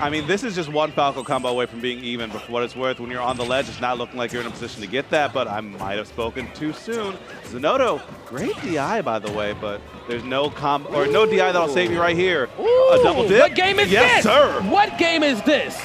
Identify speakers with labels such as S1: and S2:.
S1: I mean, this is just one Falco combo away from being even, but for what it's worth, when you're on the ledge, it's not looking like you're in a position to get that, but I might have spoken too soon. Zenodo, great DI, by the way, but there's no com or no DI that'll save you right here.
S2: Ooh,
S1: a double dip?
S2: What game is
S1: yes,
S2: this?
S1: sir.
S2: What game is this?